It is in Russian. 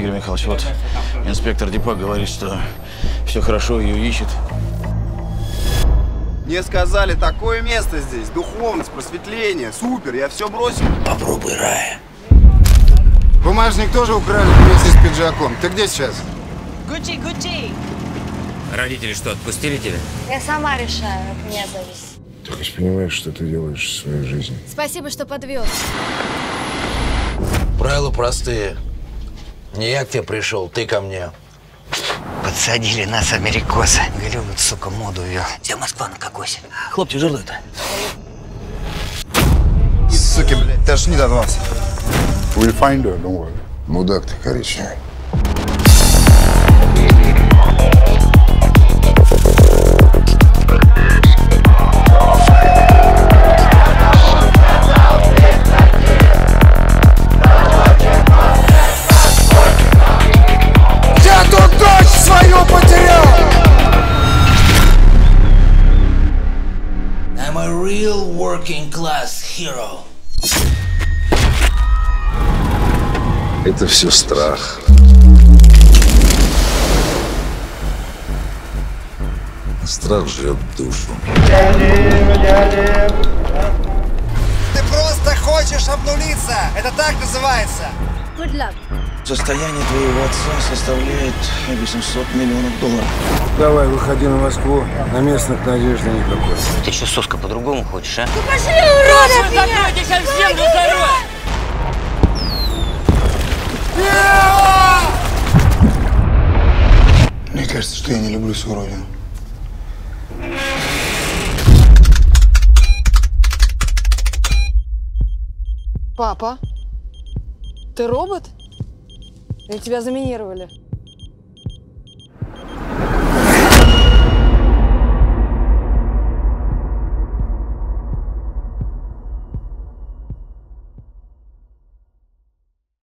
Игорь Михайлович, вот инспектор Депа говорит, что все хорошо, ее ищет. Мне сказали, такое место здесь, духовность, просветление, супер, я все бросил. Попробуй рая. Бумажник тоже украли вместе с пиджаком. Ты где сейчас? Гуччи, Гуччи! Родители что, отпустили тебя? Я сама решаю, от меня зависит. Ты хоть понимаешь, что ты делаешь в своей жизни? Спасибо, что подвез. Правила простые. Не я к тебе пришел, ты ко мне. Подсадили нас америкосы. Голливуд, сука, моду вел. Вся Москва на кокосе. Хлопці, жартуйте. Суки, блядь, тошнит от вас. We'll find her, don't worry. Мудак ты коричневый. Real working class hero. Это все страх. Страх жрет душу. Ты просто хочешь обнулиться! Это так называется! Good luck. Состояние твоего отца составляет 800 миллионов долларов. Давай, выходи на Москву. На местных надежды никакой. Ты что, соска, по-другому хочешь, а? Пошли, уродов! Закройтесь, я в землю зарою! Мне кажется, что я не люблю свою родину. Папа, ты робот? Или тебя заминировали?